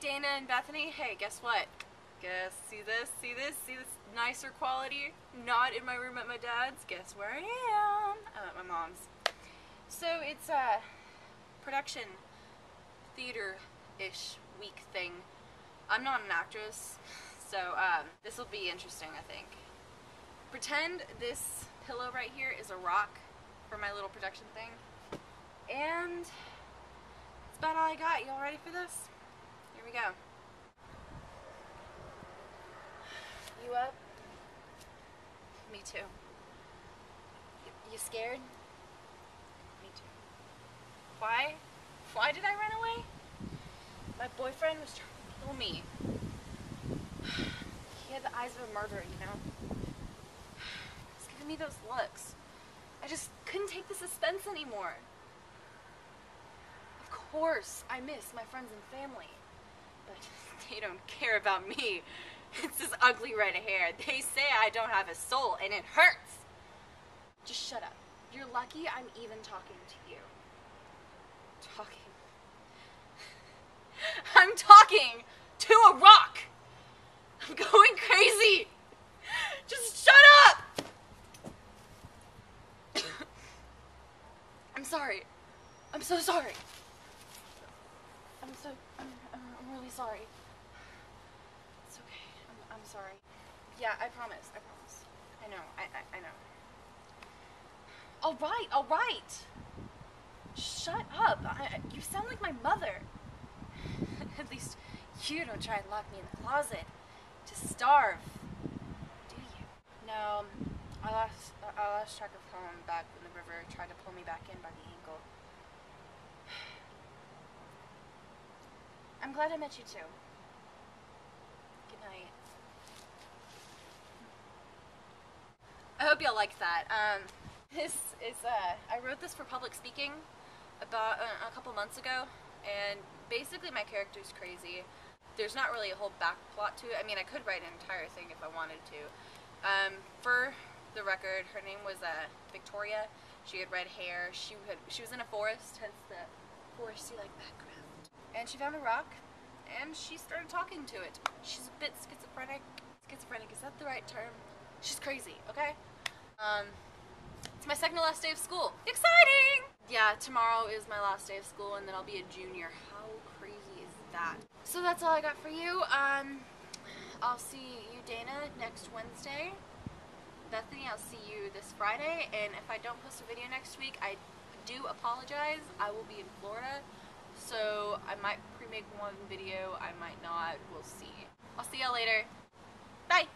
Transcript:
Dana and Bethany. Hey, guess what? Guess, see this? See this? See this nicer quality? Not in my room at my dad's. Guess where I am? I'm at my mom's. So it's a production theater-ish week thing. I'm not an actress, so um, this will be interesting, I think. Pretend this pillow right here is a rock for my little production thing. And that's about all I got. Y'all ready for this? Here we go. You up? Me too. You, scared? Me too. Why? Why did I run away? My boyfriend was trying to kill me. He had the eyes of a murderer, you know? He's giving me those looks. I just couldn't take the suspense anymore. Of course, I miss my friends and family. But they don't care about me. It's this ugly red hair. They say I don't have a soul, and it hurts. Just shut up. You're lucky I'm even talking to you. Talking. I'm talking to a rock. I'm going crazy. Just shut up. I'm sorry. I'm so sorry. I'm so. I'm, I'm, really sorry. It's okay. I'm, I'm sorry. Yeah, I promise. I promise. I know. I, I, I know. All right. All right. Shut up. I, you sound like my mother. At least you don't try and lock me in the closet to starve, do you? No, um, I lost I lost track of home back when the river tried to pull me back in by the I'm glad I met you too. Good night. I hope y'all liked that. Um, this is uh, I wrote this for public speaking about uh, a couple months ago, and basically my character's crazy. There's not really a whole back plot to it. I mean, I could write an entire thing if I wanted to. Um, for the record, her name was uh, Victoria. She had red hair. She had she was in a forest, hence the foresty like background. And she found a rock, and she started talking to it. She's a bit schizophrenic. Schizophrenic is that the right term? She's crazy. Okay. Um, it's my second to last day of school. Exciting! Yeah, tomorrow is my last day of school, and then I'll be a junior. How crazy is that? So that's all I got for you. Um, I'll see you, Dana, next Wednesday. Bethany, I'll see you this Friday, and if I don't post a video next week, I do apologize. I will be in Florida, so make one video, I might not, we'll see. I'll see y'all later. Bye!